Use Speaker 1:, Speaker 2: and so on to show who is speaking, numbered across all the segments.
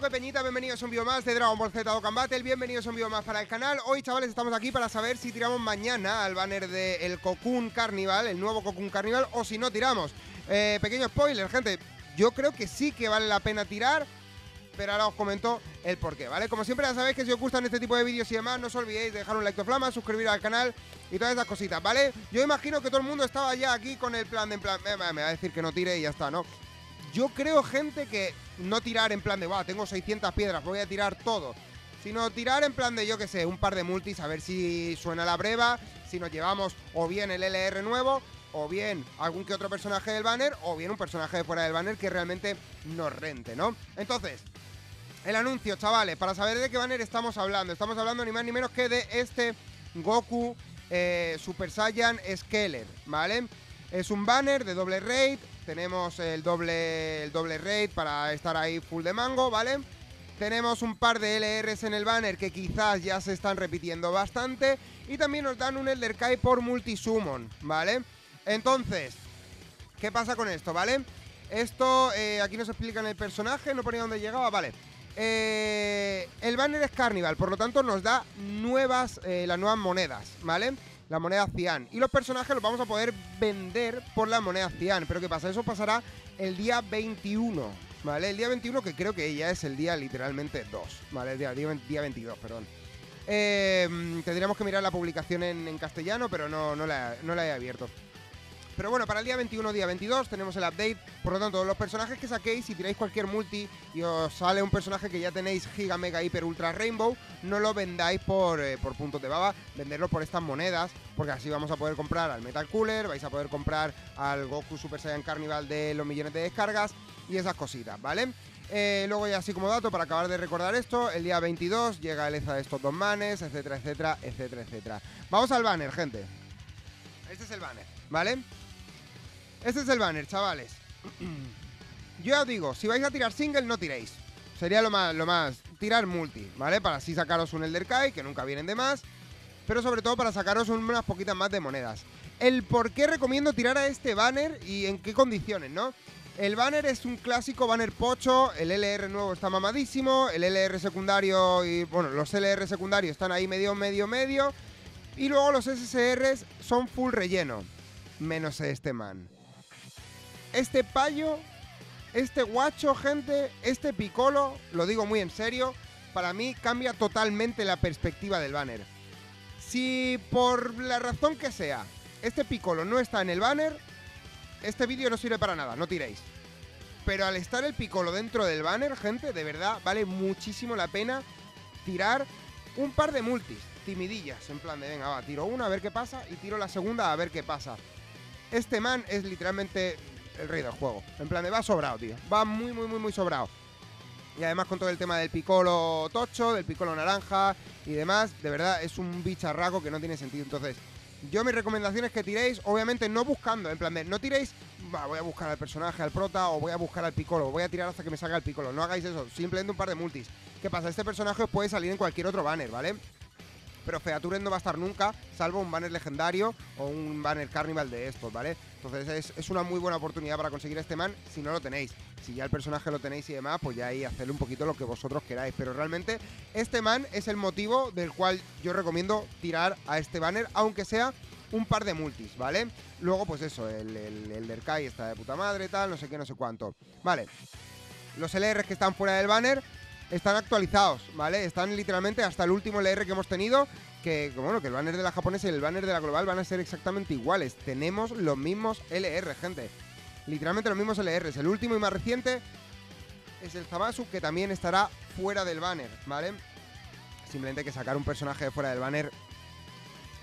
Speaker 1: que Peñita, bienvenidos a un vídeo más de Dragon Ball Z Dokkan Battle, bienvenidos a un vídeo más para el canal. Hoy, chavales, estamos aquí para saber si tiramos mañana al banner del Cocoon Carnival, el nuevo Cocoon Carnival, o si no tiramos. Eh, pequeño spoiler, gente, yo creo que sí que vale la pena tirar, pero ahora os comento el porqué, ¿vale? Como siempre ya sabéis que si os gustan este tipo de vídeos y demás, no os olvidéis de dejar un like de flama, suscribir al canal y todas esas cositas, ¿vale? Yo imagino que todo el mundo estaba ya aquí con el plan de en plan, me va a decir que no tire y ya está, ¿no? Yo creo, gente, que no tirar en plan de, va, tengo 600 piedras, voy a tirar todo. Sino tirar en plan de, yo que sé, un par de multis, a ver si suena la breva, si nos llevamos o bien el LR nuevo, o bien algún que otro personaje del banner, o bien un personaje de fuera del banner que realmente nos rente, ¿no? Entonces, el anuncio, chavales, para saber de qué banner estamos hablando. Estamos hablando ni más ni menos que de este Goku eh, Super Saiyan Skeller, ¿vale? Es un banner de doble raid, tenemos el doble, el doble raid para estar ahí full de mango, ¿vale? Tenemos un par de LRs en el banner que quizás ya se están repitiendo bastante. Y también nos dan un Elder Kai por multisummon, ¿vale? Entonces, ¿qué pasa con esto, vale? Esto, eh, aquí nos explican el personaje, no ponía dónde llegaba, vale. Eh, el banner es Carnival, por lo tanto nos da nuevas, eh, las nuevas monedas, ¿vale? La moneda Cian. Y los personajes los vamos a poder vender por la moneda Cian. Pero ¿qué pasa? Eso pasará el día 21, ¿vale? El día 21 que creo que ya es el día literalmente 2, ¿vale? El día, día 22, perdón. Eh, tendríamos que mirar la publicación en, castellano, pero no, no, la, no la he abierto. Pero bueno, para el día 21, día 22 tenemos el update. Por lo tanto, los personajes que saquéis, si tiráis cualquier multi y os sale un personaje que ya tenéis Giga, Mega, Hyper, Ultra, Rainbow, no lo vendáis por, eh, por puntos de baba, venderlo por estas monedas, porque así vamos a poder comprar al Metal Cooler, vais a poder comprar al Goku Super Saiyan Carnival de los millones de descargas y esas cositas, ¿vale? Eh, luego ya así como dato, para acabar de recordar esto, el día 22 llega el EZA de estos dos manes, etcétera, etcétera, etcétera, etcétera. Vamos al banner, gente. Este es el banner, ¿vale? Este es el banner, chavales. Yo ya os digo, si vais a tirar single, no tiréis. Sería lo más, lo más, tirar multi, ¿vale? Para así sacaros un Elder Kai, que nunca vienen de más. Pero sobre todo para sacaros unas poquitas más de monedas. El por qué recomiendo tirar a este banner y en qué condiciones, ¿no? El banner es un clásico banner pocho, el LR nuevo está mamadísimo, el LR secundario y, bueno, los LR secundarios están ahí medio, medio, medio. Y luego los SSRs son full relleno, menos este man este payo, este guacho, gente, este picolo, lo digo muy en serio, para mí cambia totalmente la perspectiva del banner. Si por la razón que sea, este picolo no está en el banner, este vídeo no sirve para nada, no tiréis. Pero al estar el picolo dentro del banner, gente, de verdad vale muchísimo la pena tirar un par de multis, timidillas, en plan de venga, va, tiro una a ver qué pasa y tiro la segunda a ver qué pasa. Este man es literalmente el rey del juego. En plan de va sobrado, tío. Va muy, muy, muy, muy sobrado. Y además con todo el tema del picolo tocho, del picolo naranja y demás, de verdad es un bicharraco que no tiene sentido. Entonces, yo mi recomendación es que tiréis, obviamente no buscando, en plan no tiréis, voy a buscar al personaje, al prota, o voy a buscar al picolo, voy a tirar hasta que me salga el picolo. No hagáis eso, simplemente un par de multis. ¿Qué pasa? Este personaje puede salir en cualquier otro banner, ¿vale? Pero Featuren no va a estar nunca, salvo un banner legendario o un banner carnival de estos, ¿vale? Entonces es, una muy buena oportunidad para conseguir este man si no lo tenéis. Si ya el personaje lo tenéis y demás, pues ya ahí hacerle un poquito lo que vosotros queráis. Pero realmente este man es el motivo del cual yo recomiendo tirar a este banner, aunque sea un par de multis, ¿vale? Luego, pues eso, el, el, el está de puta madre, tal, no sé qué, no sé cuánto. Vale. Los LRs que están fuera del banner están actualizados, ¿vale? Están literalmente hasta el último LR que hemos tenido, que bueno, que el banner de la japonesa y el banner de la global van a ser exactamente iguales. Tenemos los mismos LR, gente. Literalmente los mismos LRs. El último y más reciente es el Zamasu, que también estará fuera del banner, ¿vale? Simplemente que sacar un personaje de fuera del banner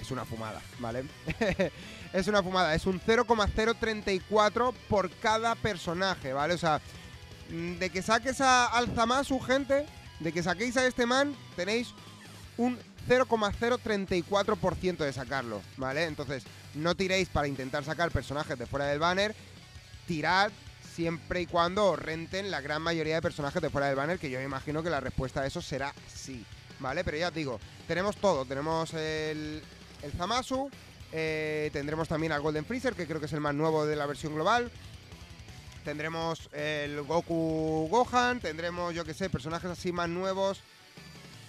Speaker 1: es una fumada, ¿vale? es una fumada, es un 0,034 por cada personaje, ¿vale? O sea, de que saques a Alzamasu, gente, de que saquéis a este man, tenéis un 0,034% de sacarlo, ¿vale? Entonces, no tiréis para intentar sacar personajes de fuera del banner, tirad siempre y cuando renten la gran mayoría de personajes de fuera del banner, que yo imagino que la respuesta a eso será sí, ¿vale? Pero ya os digo, tenemos todo, tenemos el, el Zamasu, eh, tendremos también al Golden Freezer, que creo que es el más nuevo de la versión global, tendremos el Goku Gohan, tendremos, yo que sé, personajes así más nuevos.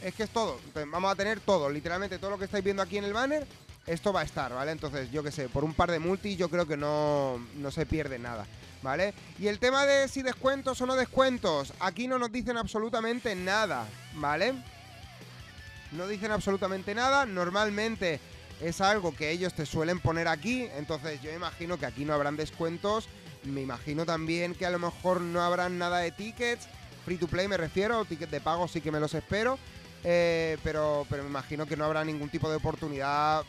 Speaker 1: Es que es todo, vamos a tener todo, literalmente todo lo que estáis viendo aquí en el banner, esto va a estar, ¿vale? Entonces, yo que sé, por un par de multis yo creo que no, no se pierde nada. ¿Vale? Y el tema de si descuentos o no descuentos, aquí no nos dicen absolutamente nada, ¿vale? No dicen absolutamente nada, normalmente es algo que ellos te suelen poner aquí, entonces yo imagino que aquí no habrán descuentos, me imagino también que a lo mejor no habrán nada de tickets, free to play me refiero, tickets de pago sí que me los espero, eh, pero, me imagino que no habrá ningún tipo de oportunidad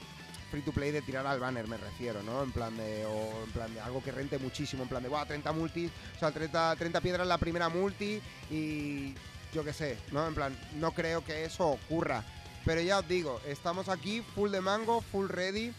Speaker 1: free to play de tirar al banner, me refiero, ¿no? En plan de, o en plan de algo que rente muchísimo, en plan de, wow, 30 multis, o sea, 30, 30 piedras la primera multi y yo qué sé, ¿no? En plan, no creo que eso ocurra. Pero ya os digo, estamos aquí full de mango, full ready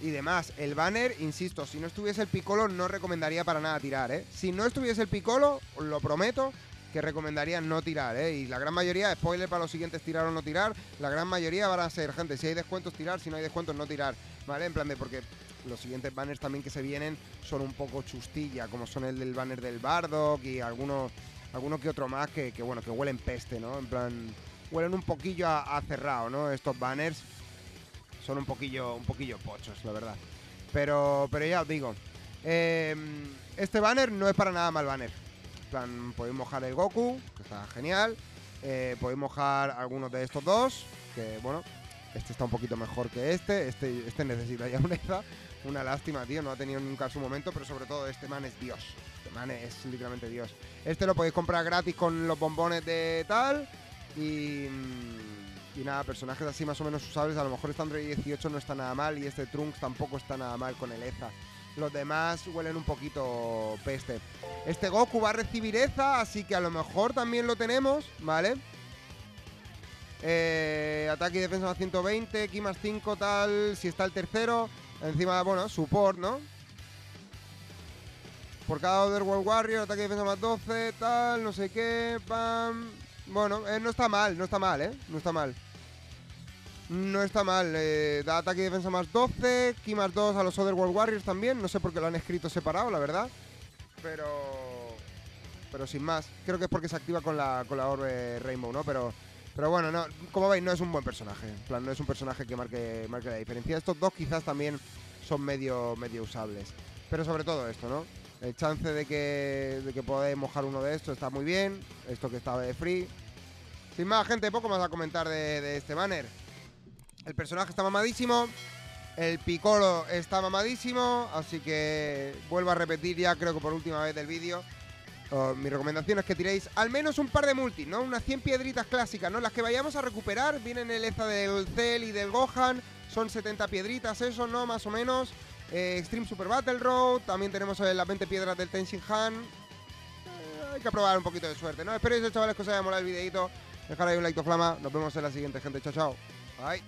Speaker 1: y demás. El banner, insisto, si no estuviese el Piccolo no recomendaría para nada tirar, ¿eh? Si no estuviese el Piccolo, os lo prometo, que recomendaría no tirar, ¿eh? Y la gran mayoría, spoiler para los siguientes tirar o no tirar, la gran mayoría van a ser, gente, si hay descuentos tirar, si no hay descuentos no tirar, ¿vale? En plan de, porque los siguientes banners también que se vienen son un poco chustilla, como son el del banner del Bardock y algunos, algunos que otro más que, bueno, que huelen peste, ¿no? En plan, huelen un poquillo a, cerrado, ¿no? Estos banners son un poquillo, un poquillo pochos, la verdad. Pero, pero ya os digo, em, este banner no es para nada mal banner plan, podéis mojar el Goku, que está genial. Eh, podéis mojar algunos de estos dos, que bueno, este está un poquito mejor que este. Este, este necesita ya una Una lástima, tío, no ha tenido nunca su momento, pero sobre todo este man es Dios. Este man es literalmente Dios. Este lo podéis comprar gratis con los bombones de tal. Y, y nada, personajes así más o menos usables. A lo mejor este Android 18 no está nada mal y este Trunks tampoco está nada mal con el EZA. Los demás huelen un poquito peste. Este Goku va a recibir Eza, así que a lo mejor también lo tenemos, ¿vale? Eh, ataque y defensa más 120, ki más 5, tal. Si está el tercero, encima, bueno, support, ¿no? Por cada Otherworld Warrior, ataque y defensa más 12, tal, no sé qué, pam. Bueno, eh, no está mal, no está mal, ¿eh? No está mal. No está mal, eh, da ataque y defensa más 12, ki más 2 a los Otherworld Warriors también. No sé por qué lo han escrito separado, la verdad. Pero. Pero sin más. Creo que es porque se activa con la, con la Orbe Rainbow, ¿no? Pero. Pero bueno, no, como veis, no es un buen personaje. En plan, no es un personaje que marque, marque la diferencia. Estos dos quizás también son medio, medio usables. Pero sobre todo esto, ¿no? El chance de que, de que podáis mojar uno de estos está muy bien. Esto que estaba de free. Sin más, gente, poco más a comentar de, de este banner. El personaje está mamadísimo. El Piccolo está mamadísimo. Así que vuelvo a repetir ya, creo que por última vez del vídeo. Mi recomendación es que tiréis al menos un par de multis, ¿no? Unas 100 piedritas clásicas, ¿no? Las que vayamos a recuperar. Vienen el Eza del Cell y del Gohan. Son 70 piedritas, eso, ¿no? Más o menos. Eh, Extreme Super Battle Road. También tenemos las 20 piedras del Tenshin Han. Eh, hay que probar un poquito de suerte, ¿no? Espero eso, chavales, que os haya molado el videito. Dejar ahí un like to flama. Nos vemos en la siguiente, gente. Chao, chao. Bye.